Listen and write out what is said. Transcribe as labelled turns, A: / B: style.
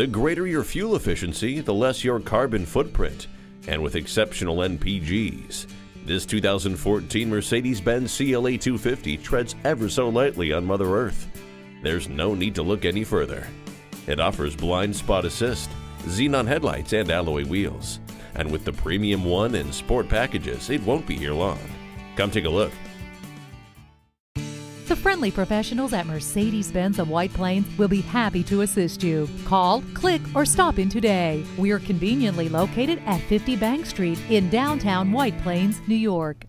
A: The greater your fuel efficiency, the less your carbon footprint, and with exceptional MPGs. This 2014 Mercedes-Benz CLA 250 treads ever so lightly on Mother Earth. There's no need to look any further. It offers blind spot assist, xenon headlights, and alloy wheels. And with the Premium 1 and Sport packages, it won't be here long. Come take a look.
B: The friendly professionals at Mercedes Benz of White Plains will be happy to assist you. Call, click, or stop in today. We are conveniently located at 50 Bank Street in downtown White Plains, New York.